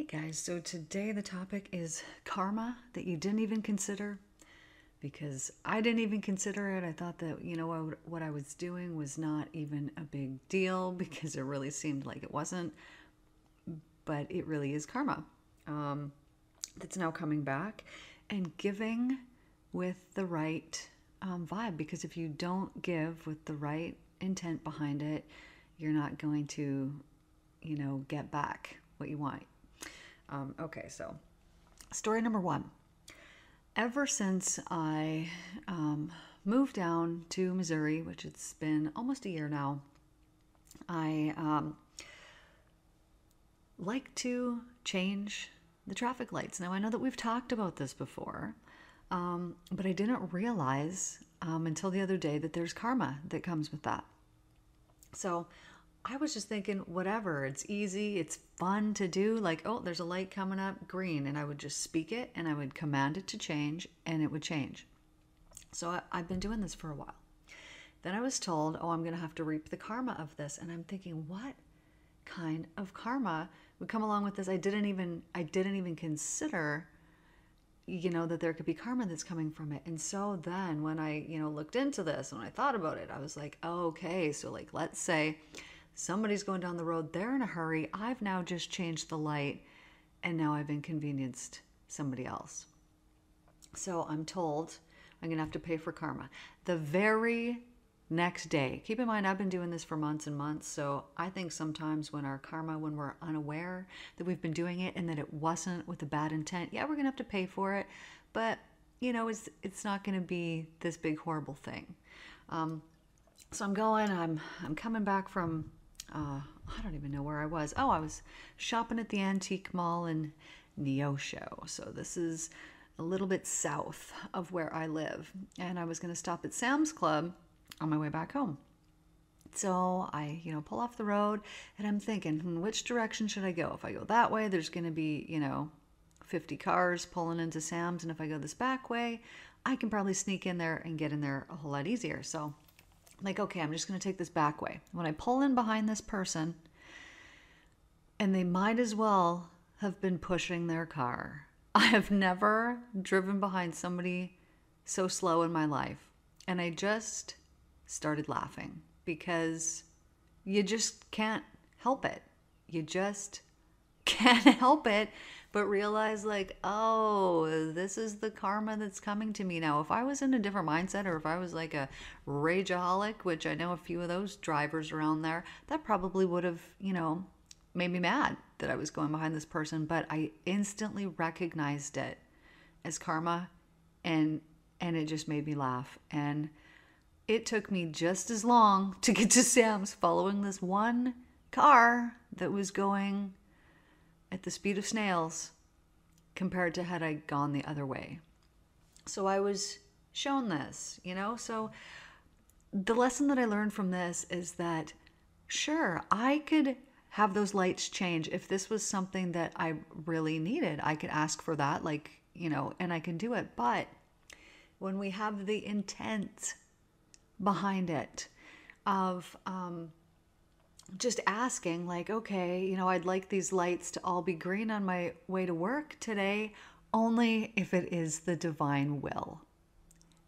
Hey guys, so today the topic is karma that you didn't even consider because I didn't even consider it. I thought that, you know, what, I was doing was not even a big deal because it really seemed like it wasn't. But it really is karma um, that's now coming back and giving with the right um, vibe because if you don't give with the right intent behind it, you're not going to, you know, get back what you want. Um, okay, so story number one. Ever since I um, moved down to Missouri, which it's been almost a year now, I um, like to change the traffic lights. Now, I know that we've talked about this before, um, but I didn't realize um, until the other day that there's karma that comes with that. So I was just thinking, whatever, it's easy, it's fun to do. Like, oh, there's a light coming up, green. And I would just speak it and I would command it to change and it would change. So I, I've been doing this for a while. Then I was told, oh, I'm going to have to reap the karma of this. And I'm thinking, what kind of karma would come along with this? I didn't even, I didn't even consider you know that there could be karma that's coming from it and so then when i you know looked into this and i thought about it i was like oh, okay so like let's say somebody's going down the road, they're in a hurry. I've now just changed the light and now I've inconvenienced somebody else. So I'm told I'm going to have to pay for karma. The very next day, keep in mind, I've been doing this for months and months. So I think sometimes when our karma, when we're unaware that we've been doing it and that it wasn't with a bad intent, yeah, we're going to have to pay for it. But, you know, it's, it's not going to be this big, horrible thing. Um, so I'm going, I'm, I'm coming back from uh, I don't even know where I was. Oh, I was shopping at the antique mall in Neosho. So this is a little bit south of where I live. And I was going to stop at Sam's Club on my way back home. So I, you know, pull off the road and I'm thinking, hmm, which direction should I go? If I go that way, there's going to be, you know, 50 cars pulling into Sam's. And if I go this back way, I can probably sneak in there and get in there a whole lot easier. So like, okay, I'm just going to take this back way. When I pull in behind this person, and they might as well have been pushing their car. I have never driven behind somebody so slow in my life. And I just started laughing because you just can't help it. You just can't help it but realize like oh this is the karma that's coming to me now. If i was in a different mindset or if i was like a rageaholic which i know a few of those drivers around there that probably would have you know made me mad that i was going behind this person but i instantly recognized it as karma and and it just made me laugh. And it took me just as long to get to sam's following this one car that was going at the speed of snails compared to had I gone the other way. So I was shown this, you know? So the lesson that I learned from this is that sure, I could have those lights change if this was something that I really needed. I could ask for that, like, you know, and I can do it. But when we have the intent behind it of, um, just asking, like, okay, you know, I'd like these lights to all be green on my way to work today, only if it is the divine will.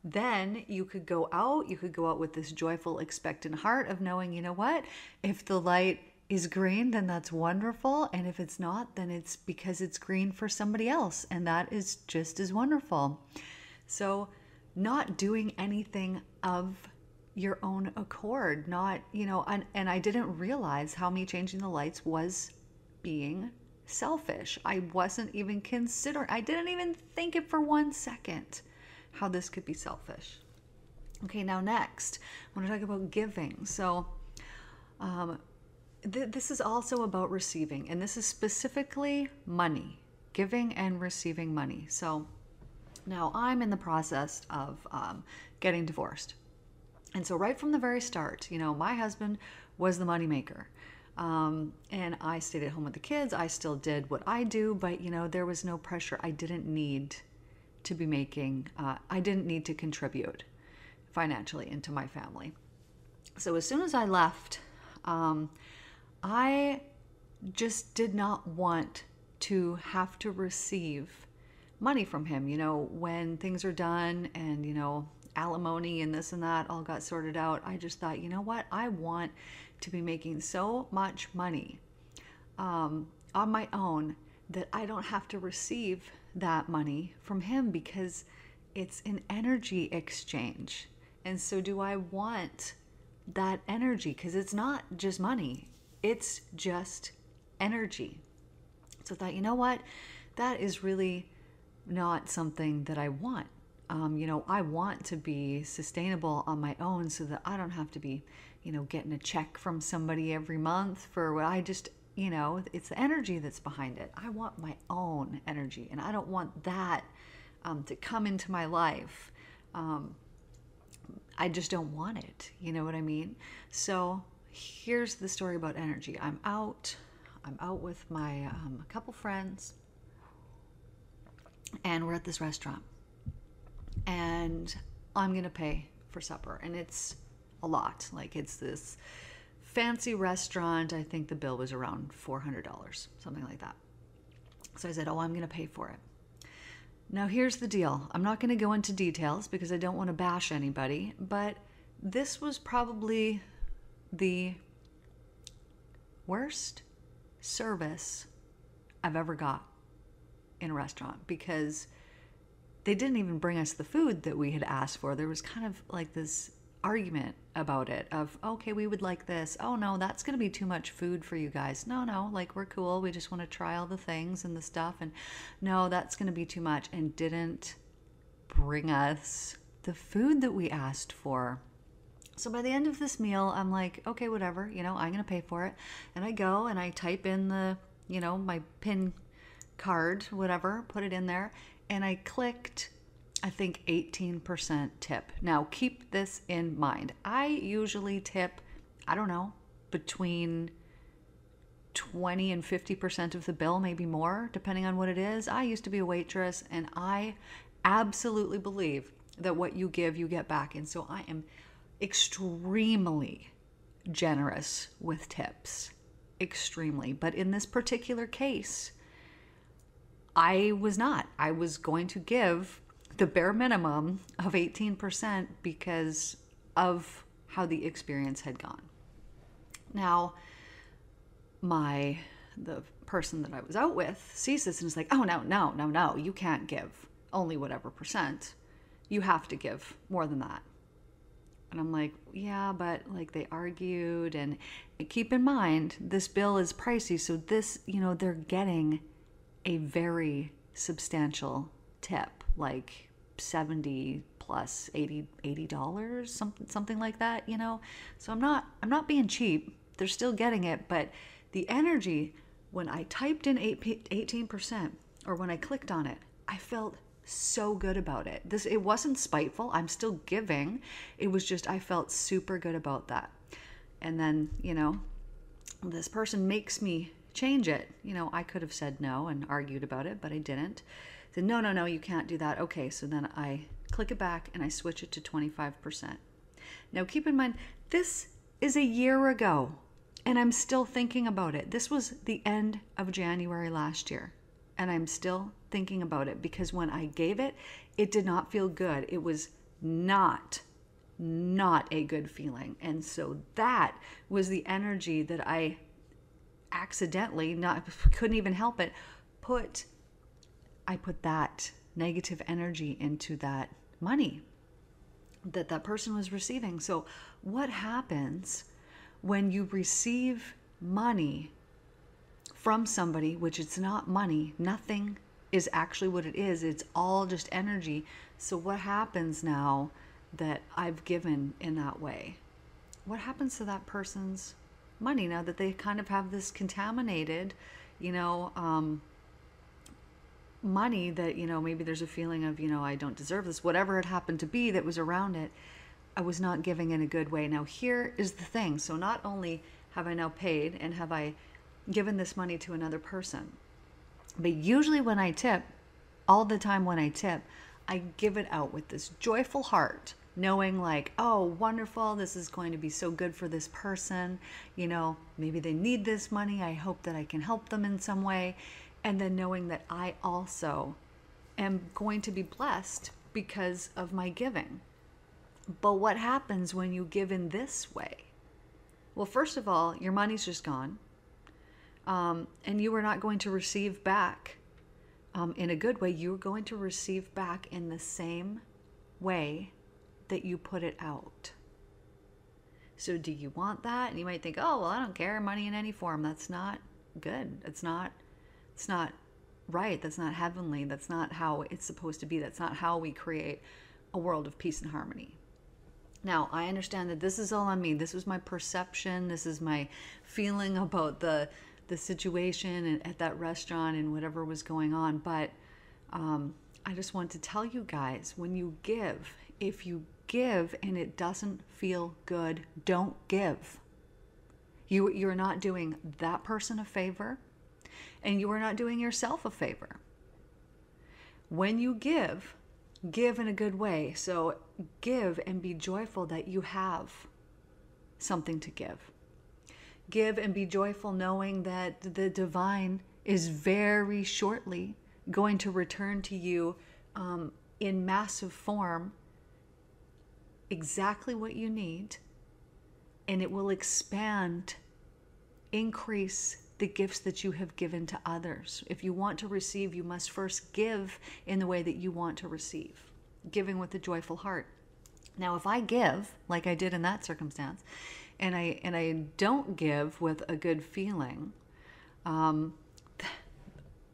Then you could go out, you could go out with this joyful, expectant heart of knowing, you know what, if the light is green, then that's wonderful. And if it's not, then it's because it's green for somebody else. And that is just as wonderful. So, not doing anything of your own accord, not, you know, and, and I didn't realize how me changing the lights was being selfish. I wasn't even considering, I didn't even think it for one second how this could be selfish. Okay, now next, I want to talk about giving. So, um, th- this is also about receiving, and this is specifically money, giving and receiving money. So, now I'm in the process of um, getting divorced. And so, right from the very start, you know, my husband was the moneymaker. Um, and I stayed at home with the kids. I still did what I do, but, you know, there was no pressure. I didn't need to be making, uh, I didn't need to contribute financially into my family. So, as soon as I left, um, I just did not want to have to receive money from him. You know, when things are done and, you know, alimony and this and that all got sorted out, I just thought, you know what? I want to be making so much money um, on my own that I don't have to receive that money from him because it's an energy exchange. And so, do I want that energy? Because it's not just money, it's just energy. So, I thought, you know what? That is really not something that I want. Um, you know, I want to be sustainable on my own so that I don't have to be, you know, getting a check from somebody every month for what I just, you know, it's the energy that's behind it. I want my own energy and I don't want that um, to come into my life. Um, I just don't want it. You know what I mean? So here's the story about energy. I'm out. I'm out with my um, a couple friends, and we're at this restaurant, and I'm gonna pay for supper, and it's a lot. Like it's this fancy restaurant. I think the bill was around four hundred dollars, something like that. So I said, "Oh, I'm gonna pay for it." Now, here's the deal. I'm not going to go into details because I don't want to bash anybody, but this was probably the worst service I've ever got in a restaurant because they didn't even bring us the food that we had asked for. There was kind of like this argument about it of okay we would like this. Oh no that's going to be too much food for you guys. No no like we're cool. We just want to try all the things and the stuff and no that's going to be too much and didn't bring us the food that we asked for. So by the end of this meal i'm like okay whatever you know i'm going to pay for it. And i go and i type in the you know my pin card whatever put it in there and i clicked I think 18% tip. Now, keep this in mind. I usually tip, I don't know, between 20 and 50% of the bill, maybe more, depending on what it is. I used to be a waitress and I absolutely believe that what you give, you get back. And so I am extremely generous with tips. Extremely. But in this particular case, I was not. I was going to give the bare minimum of 18% because of how the experience had gone. Now, my the person that I was out with sees this and is like, "Oh no, no, no, no, you can't give only whatever percent. You have to give more than that." And I'm like, "Yeah, but like they argued and keep in mind this bill is pricey, so this, you know, they're getting a very substantial tip like 70 plus 80 dollars something something like that you know? So i'm not i'm not being cheap. They're still getting it but the energy when i typed in 18% or when i clicked on it i felt so good about it. This it wasn't spiteful. I'm still giving. It was just i felt super good about that. And then you know this person makes me change it you know i could have said no and argued about it but i didn't said, no, no, no, you can't do that. Okay, so then I click it back and I switch it to 25%. Now keep in mind, this is a year ago and I'm still thinking about it. This was the end of January last year and I'm still thinking about it because when I gave it, it did not feel good. It was not not a good feeling. And so that was the energy that I accidentally not couldn't even help it put I put that negative energy into that money that that person was receiving. So, what happens when you receive money from somebody, which it's not money, nothing is actually what it is, it's all just energy. So, what happens now that I've given in that way? What happens to that person's money now that they kind of have this contaminated, you know, um, money that you know maybe there's a feeling of you know i don't deserve this whatever it happened to be that was around it i was not giving in a good way. Now here is the thing. So not only have i now paid and have i given this money to another person but usually when i tip all the time when i tip i give it out with this joyful heart knowing like oh wonderful this is going to be so good for this person you know maybe they need this money i hope that i can help them in some way And then knowing that I also am going to be blessed because of my giving. But what happens when you give in this way? Well, first of all, your money's just gone. Um, and you are not going to receive back um, in a good way. You're going to receive back in the same way that you put it out. So, do you want that? And you might think, oh, well, I don't care, money in any form. That's not good. It's not, it's not right. That's not heavenly. That's not how it's supposed to be. That's not how we create a world of peace and harmony. Now, I understand that this is all on me. This is my perception. This is my feeling about the the situation at that restaurant and whatever was going on. But um, I just want to tell you guys when you give, if you give and it doesn't feel good, don't give. You, you're not doing that person a favor and you are not doing yourself a favor. When you give, give in a good way. So give and be joyful that you have something to give. Give and be joyful knowing that the divine is very shortly going to return to you um, in massive form exactly what you need, and it will expand, increase the gifts that you have given to others. If you want to receive, you must first give in the way that you want to receive, giving with a joyful heart. Now, if I give, like I did in that circumstance, and I and I don't give with a good feeling, um,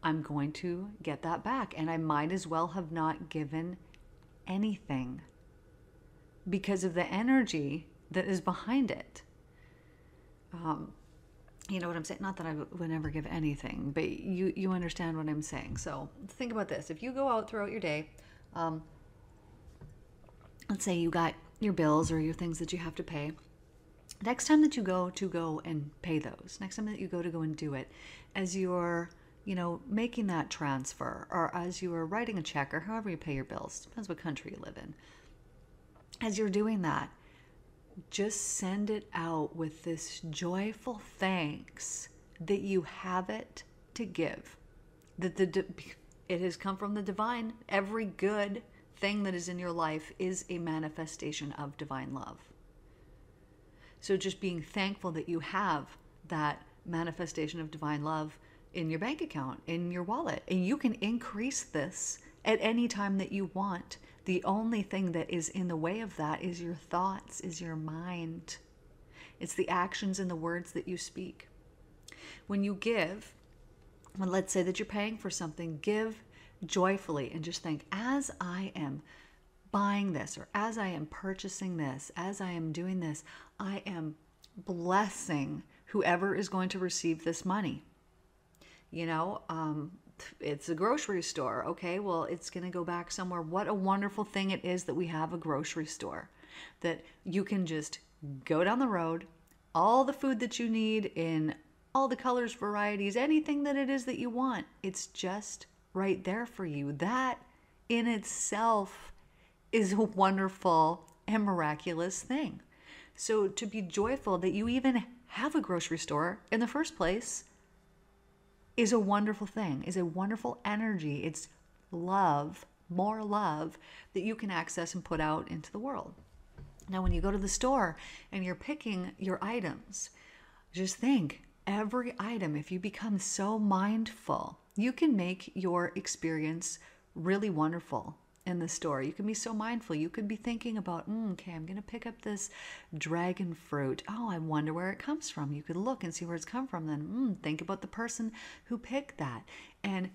I'm going to get that back, and I might as well have not given anything because of the energy that is behind it. Um, you know what I'm saying? Not that I would never give anything, but you you understand what I'm saying. So think about this: if you go out throughout your day, um, let's say you got your bills or your things that you have to pay. Next time that you go to go and pay those, next time that you go to go and do it, as you're you know making that transfer or as you are writing a check or however you pay your bills, depends what country you live in as you're doing that, just send it out with this joyful thanks that you have it to give. That the it has come from the divine. Every good thing that is in your life is a manifestation of divine love. So just being thankful that you have that manifestation of divine love in your bank account, in your wallet, and you can increase this at any time that you want the only thing that is in the way of that is your thoughts, is your mind. It's the actions and the words that you speak. When you give, when let's say that you're paying for something, give joyfully and just think, as I am buying this or as I am purchasing this, as I am doing this, I am blessing whoever is going to receive this money. You know, um, it's a grocery store. Okay, well, it's going to go back somewhere. What a wonderful thing it is that we have a grocery store that you can just go down the road, all the food that you need in all the colors, varieties, anything that it is that you want. It's just right there for you. That in itself is a wonderful and miraculous thing. So to be joyful that you even have a grocery store in the first place is a wonderful thing, is a wonderful energy. It's love, more love that you can access and put out into the world. Now, when you go to the store and you're picking your items, just think every item, if you become so mindful, you can make your experience really wonderful in the store. You can be so mindful. You could be thinking about, mm, okay, I'm going to pick up this dragon fruit. Oh, I wonder where it comes from. You could look and see where it's come from. Then mm, think about the person who picked that. And,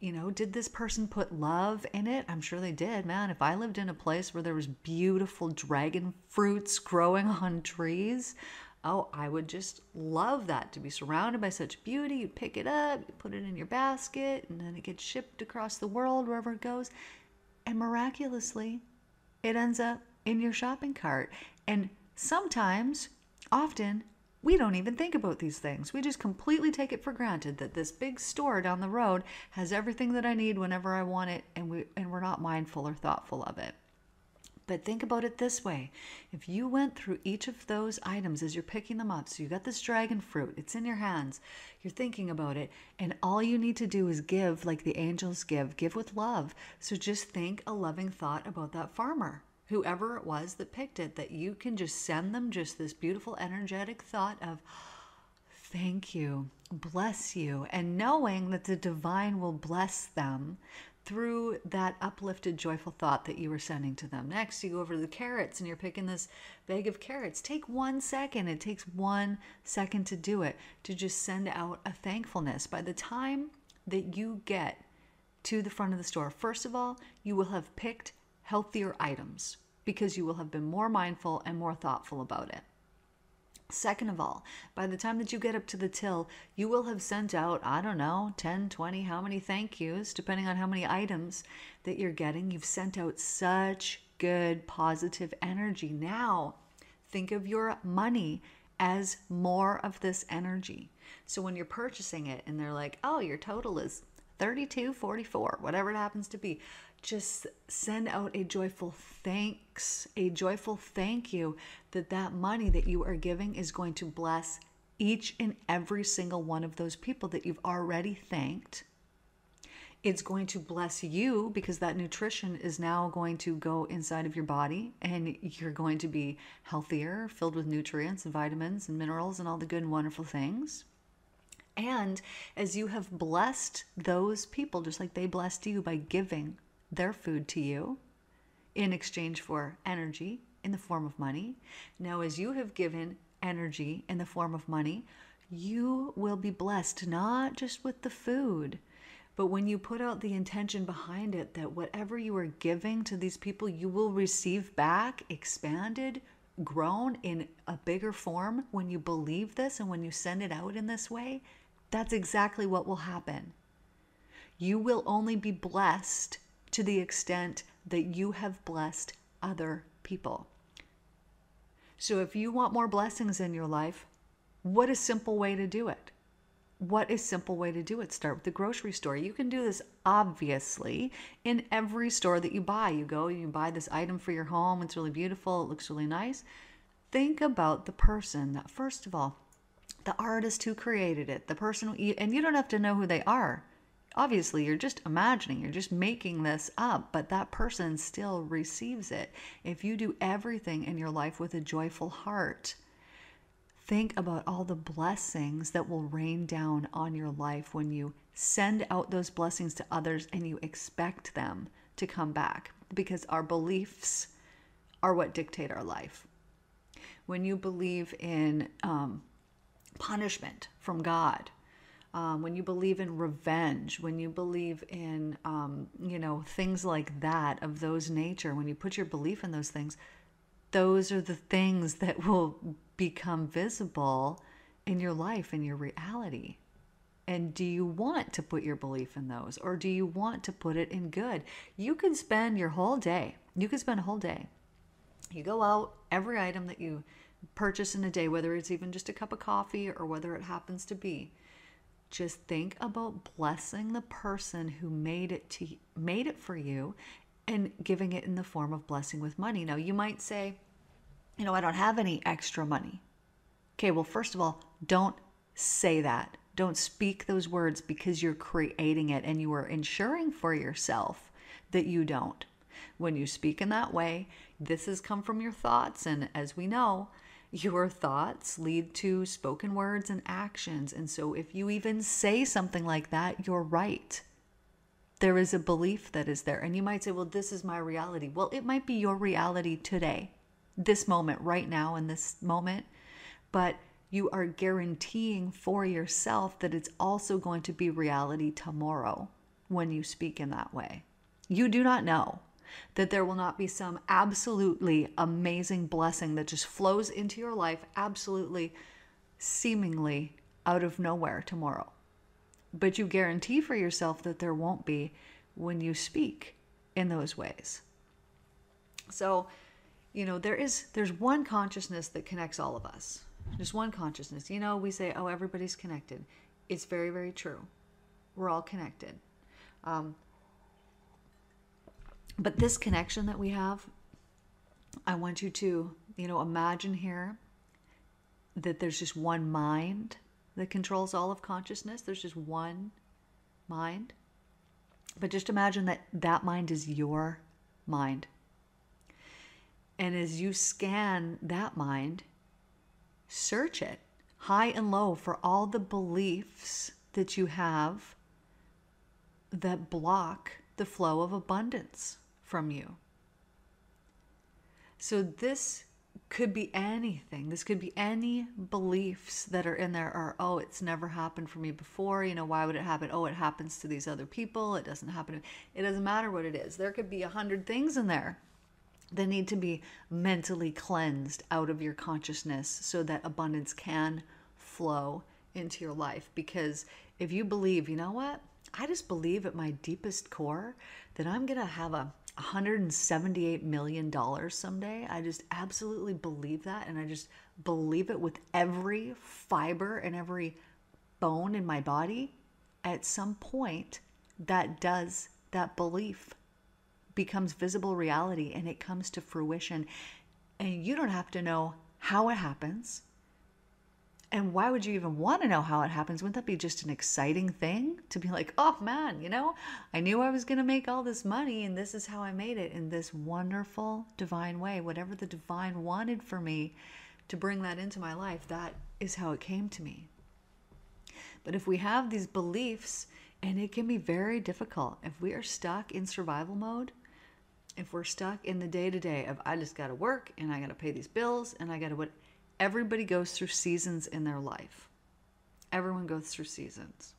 you know, did this person put love in it? I'm sure they did. Man, if I lived in a place where there was beautiful dragon fruits growing on trees, oh, I would just love that to be surrounded by such beauty. You pick it up, you put it in your basket, and then it gets shipped across the world wherever it goes and miraculously, it ends up in your shopping cart. And sometimes, often, we don't even think about these things. We just completely take it for granted that this big store down the road has everything that I need whenever I want it, and we and we're not mindful or thoughtful of it. But think about it this way if you went through each of those items as you're picking them up, so you got this dragon fruit, it's in your hands, you're thinking about it, and all you need to do is give like the angels give, give with love. So just think a loving thought about that farmer, whoever it was that picked it, that you can just send them just this beautiful, energetic thought of, thank you, bless you, and knowing that the divine will bless them through that uplifted, joyful thought that you were sending to them. Next, you go over to the carrots and you're picking this bag of carrots. Take one second. It takes one second to do it, to just send out a thankfulness. By the time that you get to the front of the store, first of all, you will have picked healthier items because you will have been more mindful and more thoughtful about it. Second of all, by the time that you get up to the till, you will have sent out, I don't know, 10, 20, how many thank yous, depending on how many items that you're getting. You've sent out such good, positive energy. Now, think of your money as more of this energy. So when you're purchasing it and they're like, oh, your total is 3244, whatever it happens to be, just send out a joyful thanks, a joyful thank you that that money that you are giving is going to bless each and every single one of those people that you've already thanked. It's going to bless you because that nutrition is now going to go inside of your body and you're going to be healthier, filled with nutrients and vitamins and minerals and all the good and wonderful things. And as you have blessed those people, just like they blessed you by giving their food to you in exchange for energy in the form of money. Now, as you have given energy in the form of money, you will be blessed not just with the food, but when you put out the intention behind it that whatever you are giving to these people, you will receive back expanded, grown in a bigger form. When you believe this and when you send it out in this way, that's exactly what will happen. You will only be blessed to the extent that you have blessed other people. So, if you want more blessings in your life, what a simple way to do it. What a simple way to do it. Start with the grocery store. You can do this obviously in every store that you buy. You go, you buy this item for your home, it's really beautiful, it looks really nice. Think about the person that, first of all, the artist who created it, the person and you don't have to know who they are obviously you're just imagining, you're just making this up, but that person still receives it. If you do everything in your life with a joyful heart, think about all the blessings that will rain down on your life when you send out those blessings to others and you expect them to come back because our beliefs are what dictate our life. When you believe in um, punishment from God, um, when you believe in revenge, when you believe in, um, you know, things like that of those nature, when you put your belief in those things, those are the things that will become visible in your life, in your reality. And do you want to put your belief in those or do you want to put it in good? You can spend your whole day, you can spend a whole day. You go out, every item that you purchase in a day, whether it's even just a cup of coffee or whether it happens to be, just think about blessing the person who made it to made it for you and giving it in the form of blessing with money. Now, you might say, you know, I don't have any extra money. Okay, well, first of all, don't say that. Don't speak those words because you're creating it and you are ensuring for yourself that you don't. When you speak in that way, this has come from your thoughts. And as we know, your thoughts lead to spoken words and actions. And so, if you even say something like that, you're right. There is a belief that is there. And you might say, well, this is my reality. Well, it might be your reality today, this moment, right now, in this moment. But you are guaranteeing for yourself that it's also going to be reality tomorrow when you speak in that way. You do not know that there will not be some absolutely amazing blessing that just flows into your life, absolutely seemingly out of nowhere tomorrow. But you guarantee for yourself that there won't be when you speak in those ways. So, you know, there is there's one consciousness that connects all of us. Just one consciousness. You know, we say, "Oh, everybody's connected." It's very, very true. We're all connected. Um, but this connection that we have I want you to, you know, imagine here that there's just one mind that controls all of consciousness. There's just one mind. But just imagine that that mind is your mind. And as you scan that mind, search it high and low for all the beliefs that you have that block the flow of abundance from you. So, this could be anything. This could be any beliefs that are in there or, oh, it's never happened for me before. You know, why would it happen? Oh, it happens to these other people. It doesn't happen. It doesn't matter what it is. There could be a hundred things in there that need to be mentally cleansed out of your consciousness so that abundance can flow into your life. Because if you believe, you know what? I just believe at my deepest core that I'm going to have a $178 million someday. I just absolutely believe that. And I just believe it with every fiber and every bone in my body. At some point, that does, that belief becomes visible reality and it comes to fruition. And you don't have to know how it happens. And why would you even want to know how it happens? Wouldn't that be just an exciting thing to be like, oh man, you know, I knew I was going to make all this money and this is how I made it in this wonderful divine way. Whatever the divine wanted for me to bring that into my life, that is how it came to me. But if we have these beliefs, and it can be very difficult, if we are stuck in survival mode, if we're stuck in the day to day of I just got to work and I got to pay these bills and I got to what everybody goes through seasons in their life. Everyone goes through seasons.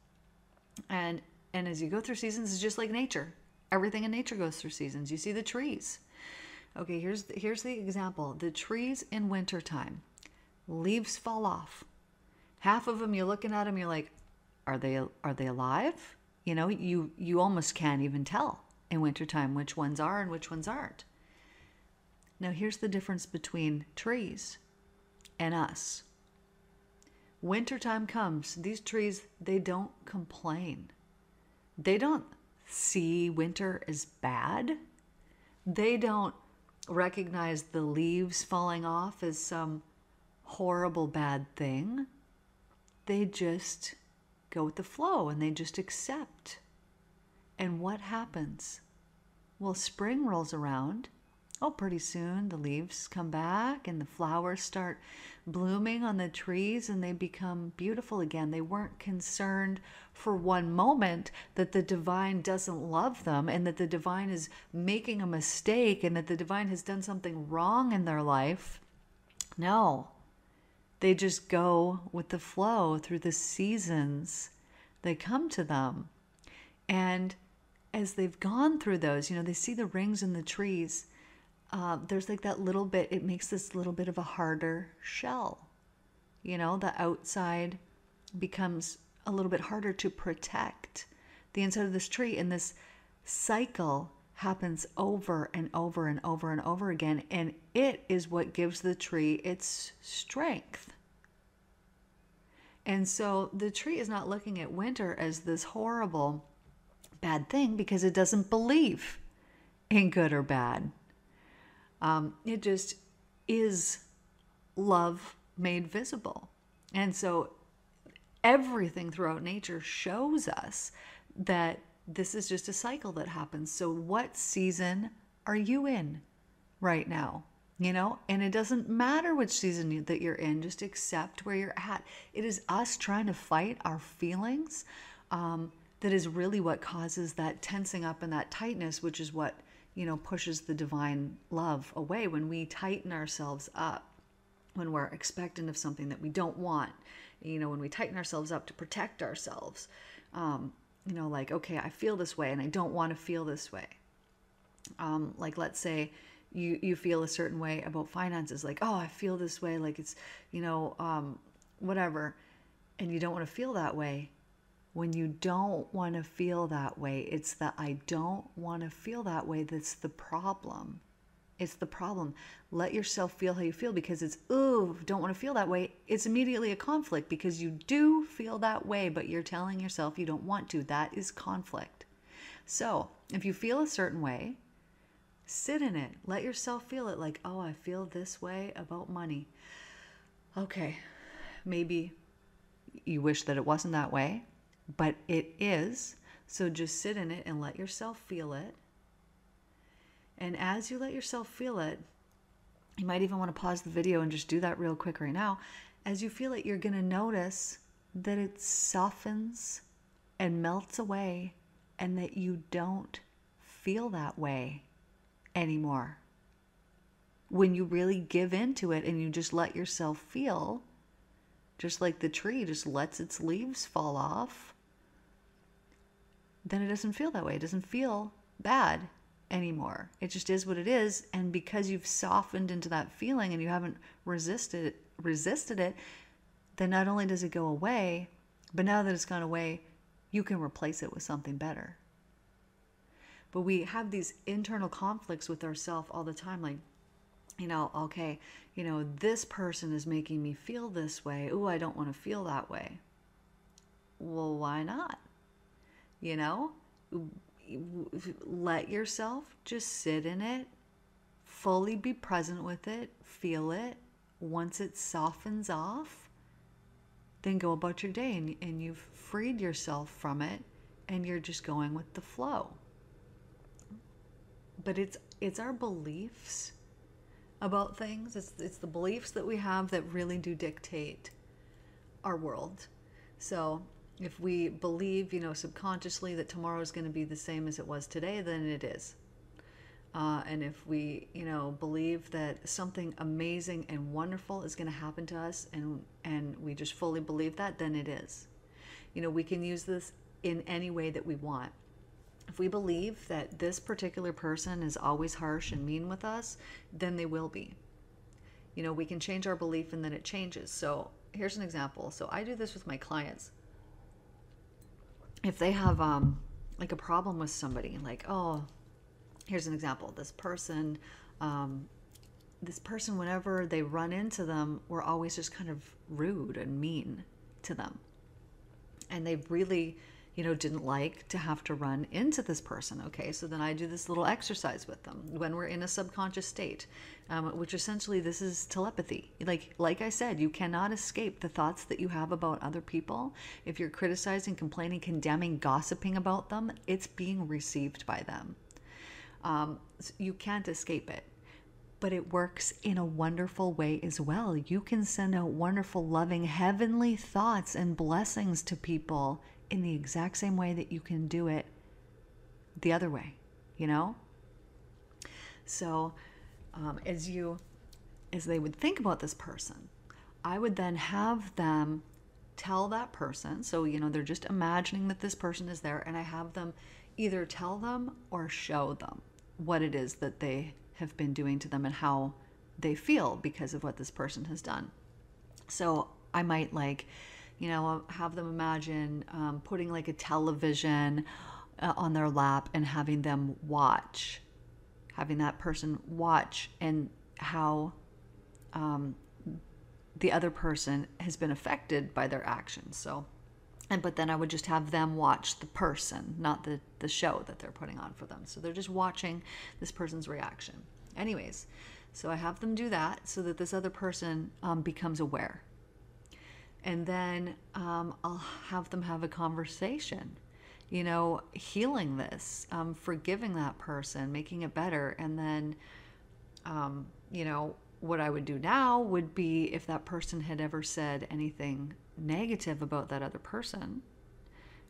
And and as you go through seasons it's just like nature. Everything in nature goes through seasons. You see the trees. Okay, here's the, here's the example. The trees in wintertime, leaves fall off. Half of them you're looking at them you're like are they are they alive? You know, you you almost can't even tell in wintertime which ones are and which ones aren't. Now, here's the difference between trees and us. Wintertime comes, these trees, they don't complain. They don't see winter as bad. They don't recognize the leaves falling off as some horrible bad thing. They just go with the flow and they just accept. And what happens? Well, spring rolls around. Oh, pretty soon the leaves come back and the flowers start blooming on the trees and they become beautiful again. They weren't concerned for one moment that the divine doesn't love them and that the divine is making a mistake and that the divine has done something wrong in their life. No, they just go with the flow through the seasons. They come to them. And as they've gone through those, you know, they see the rings in the trees. Uh, there's like that little bit, it makes this little bit of a harder shell. You know, the outside becomes a little bit harder to protect the inside of this tree. And this cycle happens over and over and over and over again. And it is what gives the tree its strength. And so the tree is not looking at winter as this horrible bad thing because it doesn't believe in good or bad. Um, it just is love made visible. And so everything throughout nature shows us that this is just a cycle that happens. So, what season are you in right now? You know, and it doesn't matter which season that you're in, just accept where you're at. It is us trying to fight our feelings. Um, that is really what causes that tensing up and that tightness, which is what, you know, pushes the divine love away when we tighten ourselves up, when we're expectant of something that we don't want, you know, when we tighten ourselves up to protect ourselves. Um, you know, like, okay, I feel this way and I don't want to feel this way. Um, like, let's say, you you feel a certain way about finances like oh i feel this way like it's you know um, whatever and you don't want to feel that way when you don't want to feel that way, it's the I don't want to feel that way that's the problem. It's the problem. Let yourself feel how you feel because it's, ooh, don't want to feel that way. It's immediately a conflict because you do feel that way, but you're telling yourself you don't want to. That is conflict. So if you feel a certain way, Sit in it. Let yourself feel it like, oh, I feel this way about money. Okay, maybe you wish that it wasn't that way, but it is. So just sit in it and let yourself feel it. And as you let yourself feel it, you might even want to pause the video and just do that real quick right now. As you feel it, you're going to notice that it softens and melts away and that you don't feel that way anymore. When you really give into it and you just let yourself feel, just like the tree just lets its leaves fall off, then it doesn't feel that way. It doesn't feel bad anymore. It just is what it is. And because you've softened into that feeling and you haven't resisted resisted it, then not only does it go away, but now that it's gone away, you can replace it with something better. But we have these internal conflicts with ourselves all the time, like, you know, okay, you know, this person is making me feel this way. Ooh, I don't want to feel that way. Well, why not? You know, let yourself just sit in it, fully be present with it, feel it. Once it softens off, then go about your day and, and you've freed yourself from it and you're just going with the flow. But it's it's our beliefs about things. It's it's the beliefs that we have that really do dictate our world. So if we believe, you know, subconsciously that tomorrow is going to be the same as it was today, then it is. Uh, and if we, you know, believe that something amazing and wonderful is going to happen to us, and and we just fully believe that, then it is. You know, we can use this in any way that we want. If we believe that this particular person is always harsh and mean with us, then they will be. You know, we can change our belief and then it changes. So here's an example. So I do this with my clients. If they have um, like a problem with somebody, like, oh, here's an example this person um, this person whenever they run into them we're always just kind of rude and mean to them. And they really you know didn't like to have to run into this person okay? So then i do this little exercise with them when we're in a subconscious state um, which essentially this is telepathy. Like like i said you cannot escape the thoughts that you have about other people. If you're criticizing complaining condemning gossiping about them it's being received by them. Um, you can't escape it. But it works in a wonderful way as well. You can send out wonderful, loving, heavenly thoughts and blessings to people in the exact same way that you can do it the other way, you know? So, um, as you, as they would think about this person, I would then have them tell that person. So, you know, they're just imagining that this person is there, and I have them either tell them or show them what it is that they have been doing to them and how they feel because of what this person has done. So I might like, you know, have them imagine um, putting like a television uh, on their lap and having them watch, having that person watch and how um, the other person has been affected by their actions. So and but then I would just have them watch the person, not the the show that they're putting on for them. So they're just watching this person's reaction. Anyways, so I have them do that so that this other person um, becomes aware, and then um, I'll have them have a conversation. You know, healing this, um, forgiving that person, making it better, and then, um, you know, what I would do now would be if that person had ever said anything negative about that other person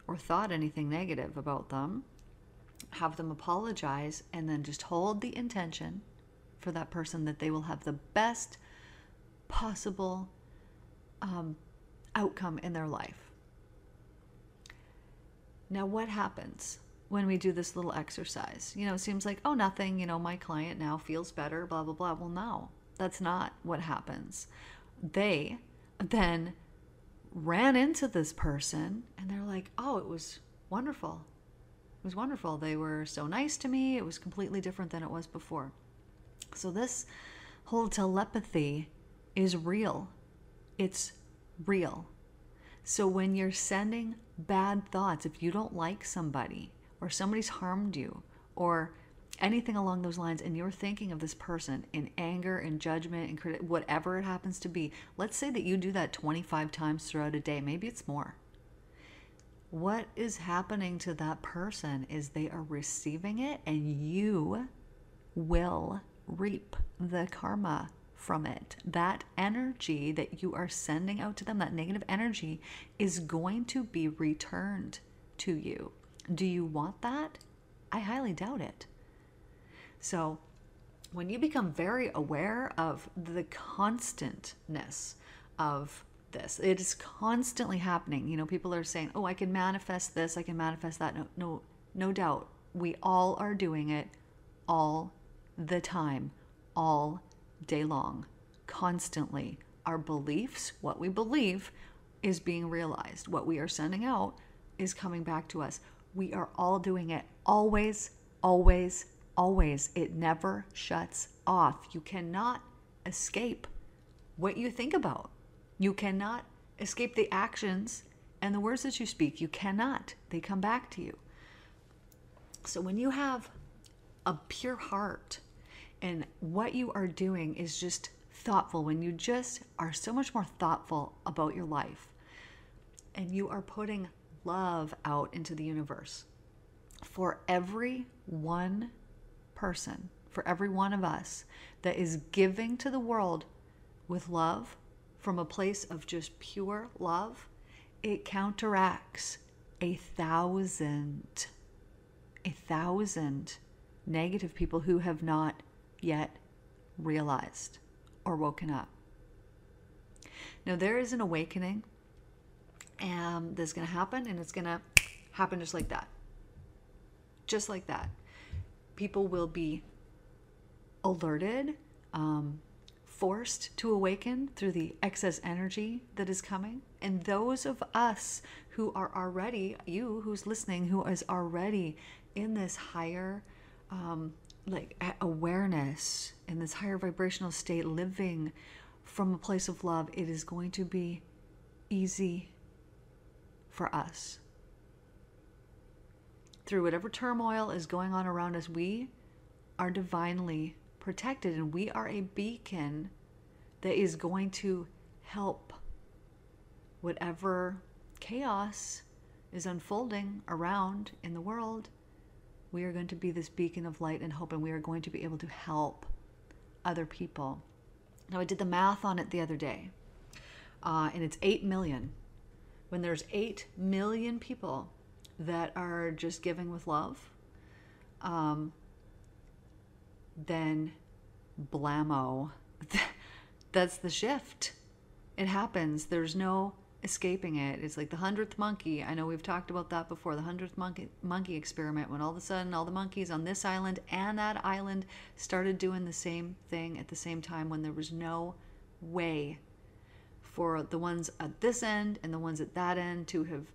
or thought anything negative about them, have them apologize and then just hold the intention for that person that they will have the best possible um, outcome in their life. Now, what happens when we do this little exercise? You know, it seems like, oh, nothing, you know, my client now feels better, blah, blah, blah. Well, no, that's not what happens. They then ran into this person and they're like, oh, it was wonderful. It was wonderful. They were so nice to me. It was completely different than it was before. So, this whole telepathy is real. It's real. So, when you're sending bad thoughts, if you don't like somebody or somebody's harmed you or anything along those lines, and you're thinking of this person in anger and judgment and criti- whatever it happens to be, let's say that you do that 25 times throughout a day, maybe it's more. What is happening to that person is they are receiving it, and you will reap the karma from it. That energy that you are sending out to them, that negative energy, is going to be returned to you. Do you want that? I highly doubt it. So, when you become very aware of the constantness of this, it is constantly happening. You know, people are saying, "Oh, I can manifest this, I can manifest that." No, no, no doubt. We all are doing it all the time, all day long, constantly. Our beliefs, what we believe, is being realized. What we are sending out is coming back to us. We are all doing it always, always, always. It never shuts off. You cannot escape what you think about. You cannot escape the actions and the words that you speak. You cannot. They come back to you. So when you have a pure heart and what you are doing is just thoughtful, when you just are so much more thoughtful about your life. And you are putting love out into the universe for every one person, for every one of us that is giving to the world with love from a place of just pure love, it counteracts a thousand, a thousand negative people who have not yet realized or woken up. Now, there is an awakening um, that's going to happen, and it's going to happen just like that. Just like that. People will be alerted, um, forced to awaken through the excess energy that is coming. And those of us who are already, you who's listening, who is already in this higher um, like awareness in this higher vibrational state, living from a place of love, it is going to be easy for us. Through whatever turmoil is going on around us, we are divinely protected and we are a beacon that is going to help whatever chaos is unfolding around in the world we are going to be this beacon of light and hope, and we are going to be able to help other people. Now, I did the math on it the other day, uh, and it's 8 million. When there's 8 million people that are just giving with love, um, then blammo. That's the shift. It happens. There's no escaping it. It's like the hundredth monkey. I know we've talked about that before. The hundredth monkey monkey experiment, when all of a sudden all the monkeys on this island and that island started doing the same thing at the same time, when there was no way for the ones at this end and the ones at that end to have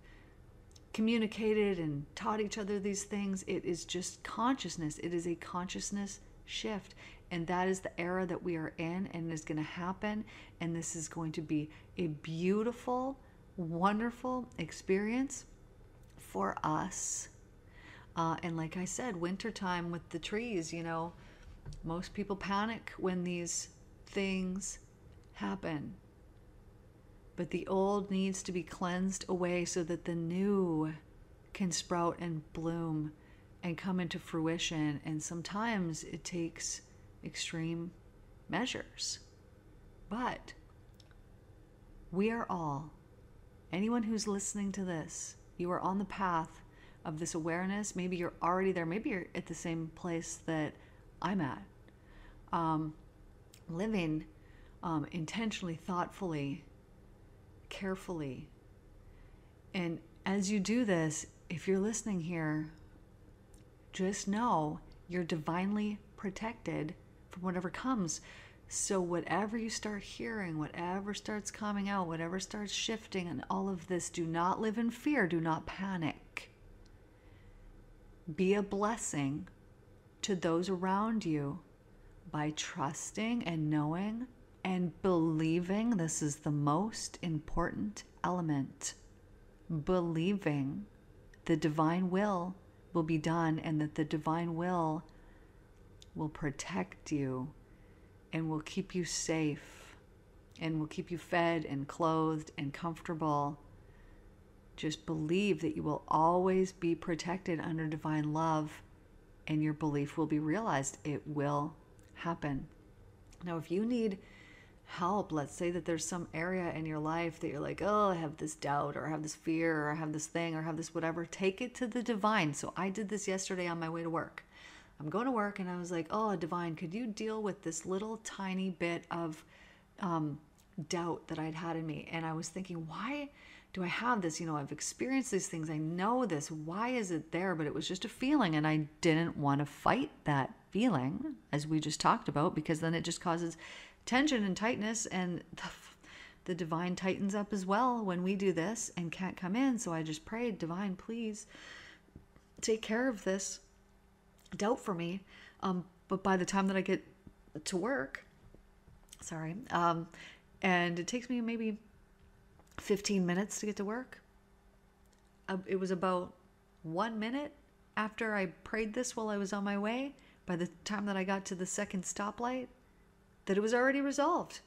communicated and taught each other these things. It is just consciousness. It is a consciousness shift. And that is the era that we are in and is going to happen. And this is going to be a beautiful, wonderful experience for us. Uh, and like I said, wintertime with the trees, you know, most people panic when these things happen. But the old needs to be cleansed away so that the new can sprout and bloom and come into fruition. And sometimes it takes extreme measures. But we are all, anyone who's listening to this, you are on the path of this awareness. Maybe you're already there. Maybe you're at the same place that I'm at. Um, living um, intentionally, thoughtfully, carefully. And as you do this, if you're listening here, just know you're divinely protected from whatever comes. So, whatever you start hearing, whatever starts coming out, whatever starts shifting, and all of this, do not live in fear, do not panic. Be a blessing to those around you by trusting and knowing and believing. This is the most important element. Believing the divine will will be done and that the divine will will protect you and will keep you safe and will keep you fed and clothed and comfortable. Just believe that you will always be protected under divine love and your belief will be realized. It will happen. Now, if you need help, let's say that there's some area in your life that you're like, oh, I have this doubt, or I have this fear, or I have this thing, or I have this whatever, take it to the divine. So I did this yesterday on my way to work. I'm going to work, and I was like, oh, divine, could you deal with this little tiny bit of um, doubt that I'd had in me? And I was thinking, why? do I have this? You know, I've experienced these things. I know this. Why is it there? But it was just a feeling, and I didn't want to fight that feeling, as we just talked about, because then it just causes tension and tightness, and the, the divine tightens up as well when we do this and can't come in. So I just prayed, Divine, please take care of this doubt for me. Um, but by the time that I get to work, sorry, um, and it takes me maybe 15 minutes to get to work. Uh, it was about one minute after I prayed this while I was on my way, by the time that I got to the second stoplight, that it was already resolved.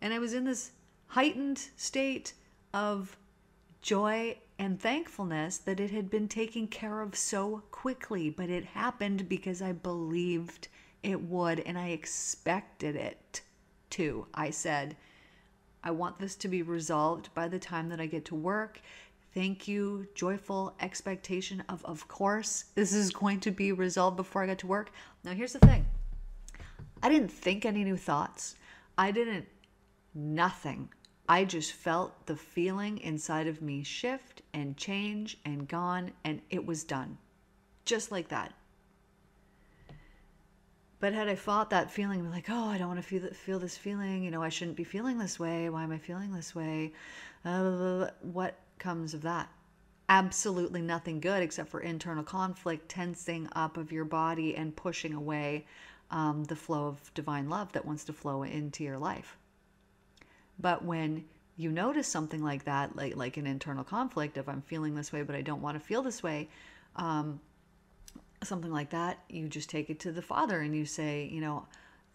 And I was in this heightened state of joy and thankfulness that it had been taken care of so quickly. But it happened because I believed it would and I expected it to. I said, I want this to be resolved by the time that I get to work. Thank you, joyful expectation of, of course, this is going to be resolved before I get to work. Now, here's the thing I didn't think any new thoughts. I didn't, nothing. I just felt the feeling inside of me shift and change and gone, and it was done. Just like that. But had I fought that feeling, like, oh, I don't want to feel feel this feeling, you know, I shouldn't be feeling this way. Why am I feeling this way? Uh, what comes of that? Absolutely nothing good except for internal conflict, tensing up of your body and pushing away um, the flow of divine love that wants to flow into your life. But when you notice something like that, like like an internal conflict, if I'm feeling this way but I don't want to feel this way, um, something like that, you just take it to the Father and you say, you know,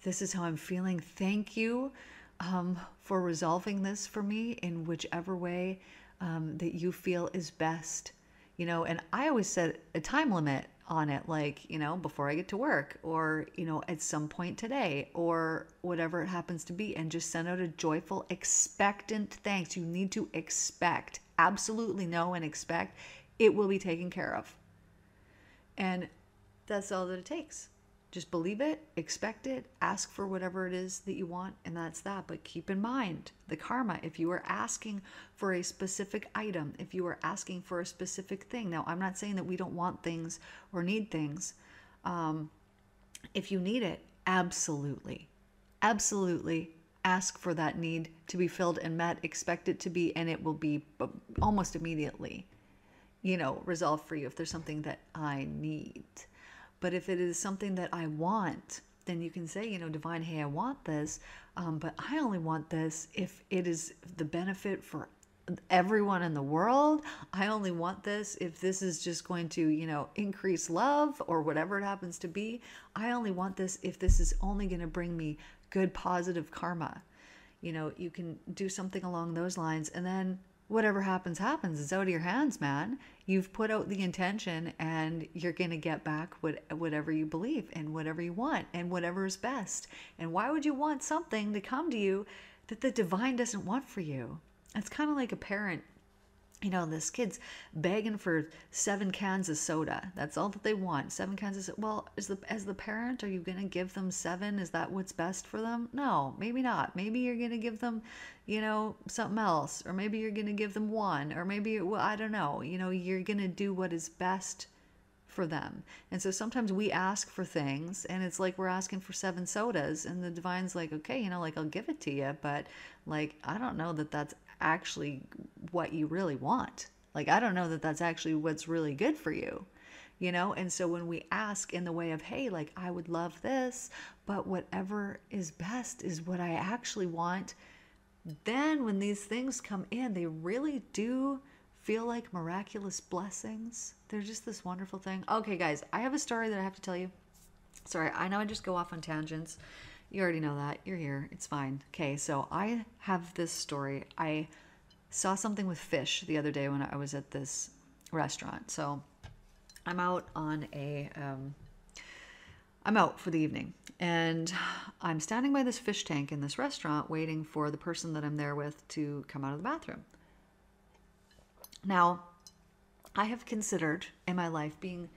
this is how I'm feeling. Thank you um, for resolving this for me in whichever way um, that you feel is best. You know, and I always set a time limit on it, like, you know, before I get to work or, you know, at some point today or whatever it happens to be, and just send out a joyful, expectant thanks. You need to expect, absolutely know and expect it will be taken care of. And that's all that it takes. Just believe it, expect it, ask for whatever it is that you want, and that's that. But keep in mind the karma. If you are asking for a specific item, if you are asking for a specific thing, now I'm not saying that we don't want things or need things. Um, if you need it, absolutely, absolutely ask for that need to be filled and met, expect it to be, and it will be almost immediately, you know, resolved for you if there's something that I need. But if it is something that I want, then you can say, you know, divine, hey, I want this, um, but I only want this if it is the benefit for everyone in the world. I only want this if this is just going to, you know, increase love or whatever it happens to be. I only want this if this is only going to bring me good, positive karma. You know, you can do something along those lines and then whatever happens, happens. It's out of your hands, man. You've put out the intention and you're going to get back what, whatever you believe and whatever you want and whatever is best. And why would you want something to come to you that the divine doesn't want for you? It's kind of like a parent you know, this kid's begging for seven cans of soda. That's all that they want. Seven cans of soda. Well, as the as the parent, are you going to give them seven? Is that what's best for them? No, maybe not. Maybe you're going to give them, you know, something else, or maybe you're going to give them one, or maybe well, I don't know. You know, you're going to do what is best for them. And so sometimes we ask for things and it's like we're asking for seven sodas and the divine's like, "Okay, you know, like I'll give it to you, but like I don't know that that's actually what you really want. Like, I don't know that that's actually what's really good for you, you know? And so when we ask in the way of, hey, like, I would love this, but whatever is best is what I actually want, then when these things come in, they really do feel like miraculous blessings. They're just this wonderful thing. Okay, guys, I have a story that I have to tell you. Sorry, I know I just go off on tangents. You already know that. You're here. It's fine. Okay, so I have this story. I saw something with fish the other day when I was at this restaurant. So I'm out on a um, I'm out for the evening and I'm standing by this fish tank in this restaurant waiting for the person that I'm there with to come out of the bathroom. Now, I have considered in my life being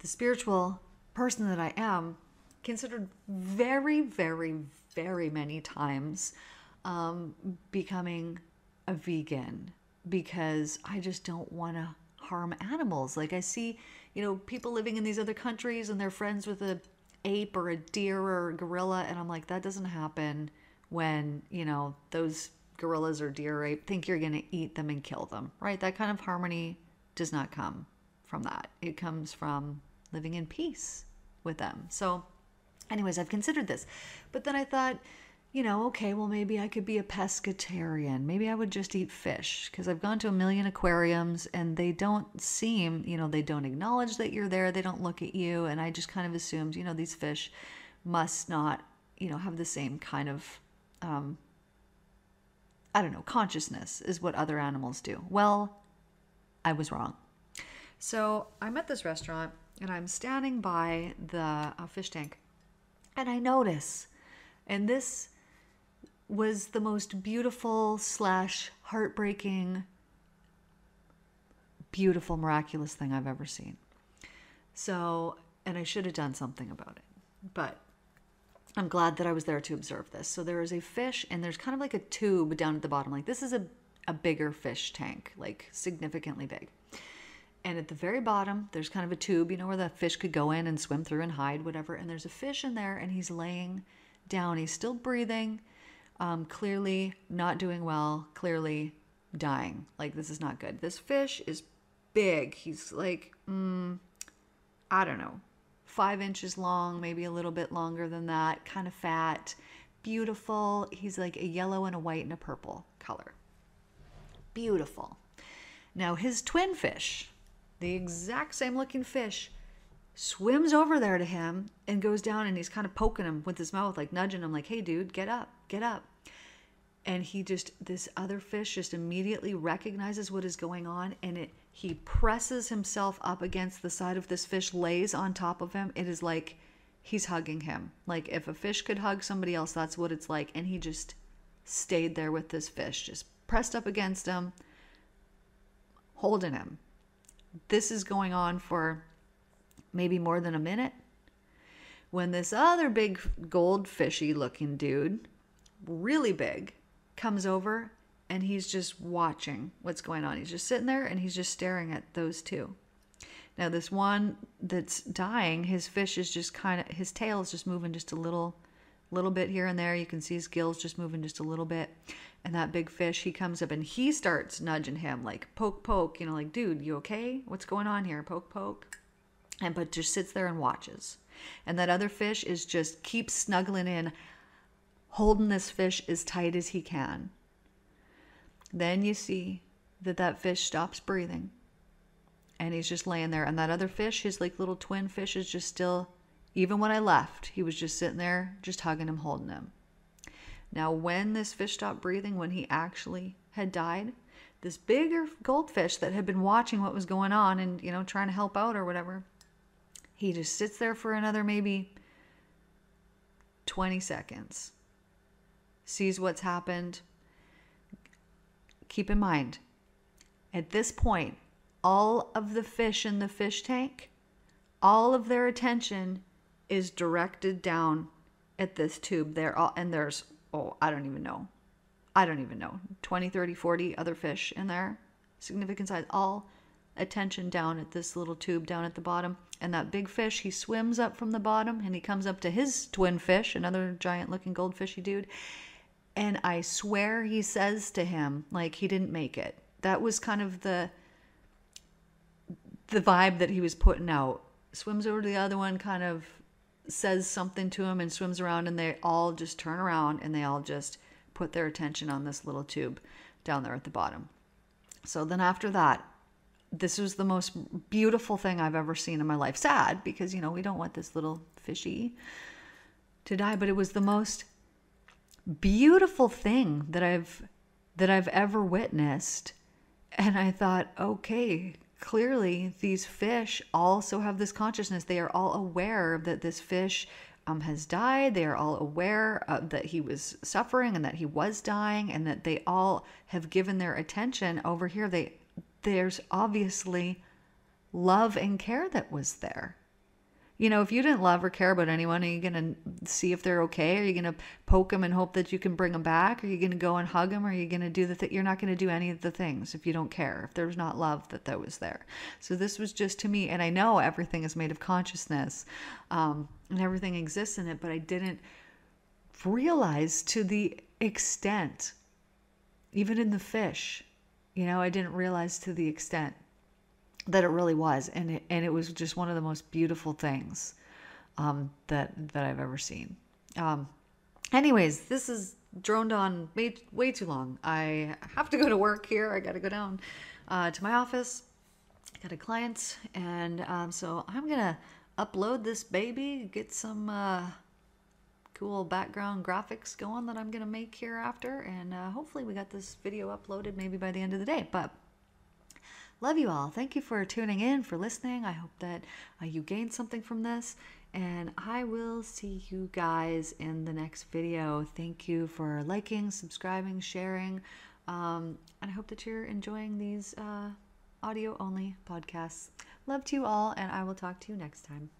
the spiritual person that I am, considered very, very, very many times um, becoming a vegan because I just don't want to harm animals. Like I see, you know, people living in these other countries and they're friends with a ape or a deer or a gorilla and i'm like that doesn't happen when you know those gorillas or deer ape think you're going to eat them and kill them right that kind of harmony does not come from that it comes from living in peace with them so anyways i've considered this but then i thought you know, okay, well, maybe I could be a pescatarian. Maybe I would just eat fish because I've gone to a million aquariums and they don't seem, you know, they don't acknowledge that you're there. They don't look at you. And I just kind of assumed, you know, these fish must not, you know, have the same kind of, um, I don't know, consciousness is what other animals do. Well, I was wrong. So I'm at this restaurant and I'm standing by the uh, fish tank and I notice, and this was the most beautiful slash heartbreaking, beautiful, miraculous thing I've ever seen. So, and I should have done something about it, but I'm glad that I was there to observe this. So there is a fish, and there's kind of like a tube down at the bottom. Like this is a a bigger fish tank, like significantly big. And at the very bottom, there's kind of a tube, you know, where the fish could go in and swim through and hide, whatever. And there's a fish in there, and he's laying down. He's still breathing um, clearly not doing well, clearly dying. Like, this is not good. This fish is big. He's like, mm, I don't know, five inches long, maybe a little bit longer than that, kind of fat, beautiful. He's like a yellow and a white and a purple color. Beautiful. Now, his twin fish, the exact same looking fish, swims over there to him and goes down and he's kind of poking him with his mouth, like nudging him, like, hey, dude, get up, get up. And he just, this other fish just immediately recognizes what is going on and it, he presses himself up against the side of this fish, lays on top of him. It is like he's hugging him. Like if a fish could hug somebody else, that's what it's like. And he just stayed there with this fish, just pressed up against him, holding him. This is going on for maybe more than a minute, when this other big goldfishy looking dude, really big, comes over and he's just watching what's going on. He's just sitting there and he's just staring at those two. Now, this one that's dying, his fish is just kind of, his tail is just moving just a little, little bit here and there. You can see his gills just moving just a little bit. And that big fish, he comes up and he starts nudging him, like poke, poke, you know, like, dude, you okay? What's going on here? Poke, poke and but just sits there and watches. And that other fish is just keeps snuggling in, holding this fish as tight as he can. Then you see that that fish stops breathing and he's just laying there. And that other fish, his like little twin fish, is just still, even when I left, he was just sitting there, just hugging him, holding him. Now, when this fish stopped breathing, when he actually had died, this bigger goldfish that had been watching what was going on and, you know, trying to help out or whatever, he just sits there for another maybe 20 seconds, sees what's happened. Keep in mind, at this point, all of the fish in the fish tank, all of their attention is directed down at this tube there and there's oh i don't even know i don't even know 20 30 40 other fish in there significant size all attention down at this little tube down at the bottom. And that big fish, he swims up from the bottom and he comes up to his twin fish, another giant looking goldfishy dude. And I swear he says to him, like he didn't make it. That was kind of the the vibe that he was putting out. Swims over to the other one, kind of says something to him and swims around and they all just turn around and they all just put their attention on this little tube down there at the bottom. So then after that, this was the most beautiful thing I've ever seen in my life. Sad because, you know, we don't want this little fishy to die, but it was the most beautiful thing that I've that I've ever witnessed. And I thought, okay, clearly these fish also have this consciousness. They are all aware that this fish um, has died. They are all aware uh, that he was suffering and that he was dying, and that they all have given their attention over here. They there's obviously love and care that was there. You know, if you didn't love or care about anyone, are you going to see if they're okay? Are you going to poke them and hope that you can bring them back? Are you going to go and hug them? Are you going to do the thing? You're not going to do any of the things if you don't care, if there's not love that that was there. So this was just to me, and I know everything is made of consciousness um, and everything exists in it, but I didn't realize to the extent, even in the fish, you know, I didn't realize to the extent that it really was, and it, and it was just one of the most beautiful things um, that that I've ever seen. Um, anyways, this is droned on way way too long. I have to go to work here. I got to go down uh, to my office. I got a client, and um, so I'm gonna upload this baby, get some uh, cool background graphics going that I'm gonna make here after, and uh, hopefully we got this video uploaded maybe by the end of the day. But Love you all. Thank you for tuning in, for listening. I hope that uh, you gained something from this. And I will see you guys in the next video. Thank you for liking, subscribing, sharing. Um, and I hope that you're enjoying these uh, audio only podcasts. Love to you all, and I will talk to you next time.